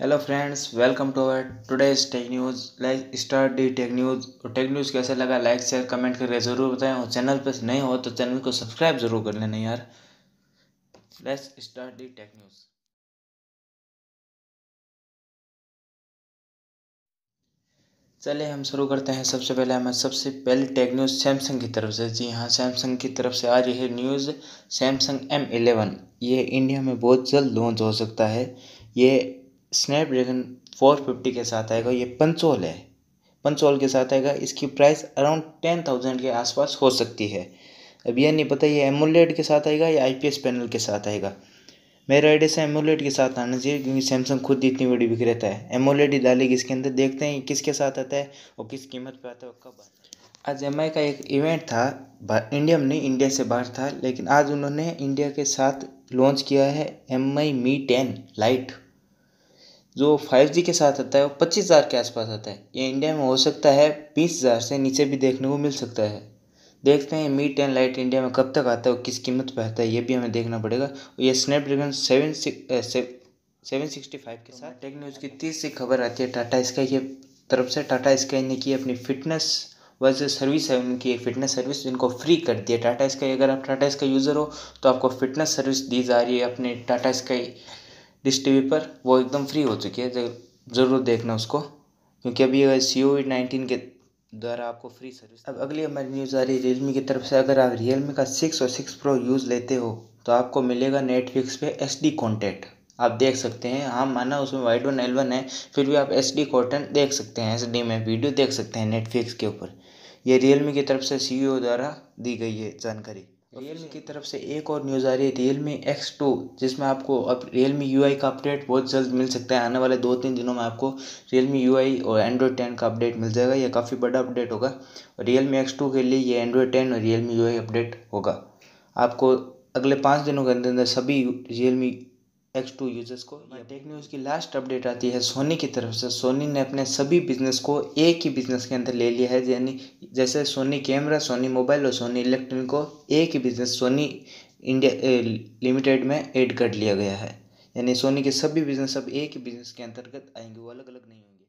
Hello friends welcome to our today's tech news like start the tech news और tech news कैसा लगा? Like share comment करके ज़रूर बताएँ। और चैनल पर नए हो तो चैनल को सब्सक्राइब ज़रूर कर लेना यार। Let's start the tech news चलिए हम शुरू करते हैं। सबसे पहले हमें सबसे पहले टेक न्यूज़ सैमसंग की तरफ़ से। जी हाँ सैमसंग की तरफ़ से आ रही है न्यूज़ सैमसंग एम एलेवन ये इंडिया में बहुत जल्द लॉन्च हो सकता है। ये स्नैपड्रैगन फोर फिफ्टी के साथ आएगा, ये पंचोल है। पंचोल के साथ आएगा, इसकी प्राइस अराउंड टेन थाउज़ेंड के आसपास हो सकती है। अब यह नहीं पता, ये एमोलेड के साथ आएगा या आईपीएस पैनल के साथ आएगा? मेरा आइडिया से एमोलेड के साथ आना चाहिए, क्योंकि सैमसंग खुद इतनी बड़ी विक्रेता है। एमोलेड ही डालेगी इसके अंदर, देखते हैं किसके साथ आता है और किस कीमत पर आता है कब आता है। आज MI का एक इवेंट था इंडिया में नहीं इंडिया से बाहर था, लेकिन आज उन्होंने इंडिया के साथ लॉन्च किया है M I Mi ten lite जो फाइव जी के साथ आता है वो पच्चीस हज़ार के आसपास आता है। ये इंडिया में हो सकता है बीस हज़ार से नीचे भी देखने को मिल सकता है। देखते हैं मीट टेन लाइट इंडिया में कब तक आता है और किस कीमत पर आता है ये भी हमें देखना पड़ेगा। ये Snapdragon seven seven sixty five के साथ। टेक न्यूज़ की तीसरी खबर आती है टाटा स्काई की तरफ़ से। टाटा स्काई ने की अपनी फिटनेस वैसे सर्विस है उनकी एक फिटनेस सर्विस जिनको फ्री कर दिया टाटा स्काई अगर आप टाटा स्काई यूज़र हो तो आपको फिटनेस सर्विस दी जा रही है अपने Tata Sky dish T V पर, वो एकदम फ्री हो चुकी है, ज़रूर देखना उसको, क्योंकि अभी सी ओ नाइनटीन के द्वारा आपको फ्री सर्विस अब अगली हमारी न्यूज़ आ रही है रियलमी की तरफ़ से। अगर आप रियलमी का सिक्स और सिक्स प्रो यूज़ लेते हो तो आपको मिलेगा नेटफ्लिक्स पे एच डी कॉन्टेंट आप देख सकते हैं हाँ माना उसमें वाइड वन एल वन है, फिर भी आप एच डी कॉन्टेंट देख सकते हैं एच डी में वीडियो देख सकते हैं नेटफ्लिक्स के ऊपर। ये रियलमी की तरफ़ से सी e द्वारा दी गई है जानकारी। रियलमी की तरफ़ से एक और न्यूज़ आ रही है रियलमी एक्स टू जिसमें आपको अब रियलमी यू का अपडेट बहुत जल्द मिल सकता है। आने वाले दो तीन दिनों में आपको रियलमी यू और एंड्रॉयड टेन का अपडेट मिल जाएगा। यह काफ़ी बड़ा अपडेट होगा। और रियलमी एक्स टू के लिए ये एंड्रॉयड टेन और रियलमी यू अपडेट होगा। आपको अगले पाँच दिनों के अंदर अंदर सभी रियलमी एक्स टू यूज़र्स को। टेक न्यूज़ की लास्ट अपडेट आती है सोनी की तरफ़ से। सोनी ने अपने सभी बिज़नेस को एक ही बिज़नेस के अंदर ले लिया है यानी जैसे सोनी कैमरा सोनी मोबाइल और सोनी इलेक्ट्रॉनिक को एक ही बिज़नेस सोनी इंडिया लिमिटेड में एड कर लिया गया है। यानी सोनी के सभी बिज़नेस अब एक ही बिज़नेस के अंतर्गत आएँगे वो अलग अलग नहीं होंगे।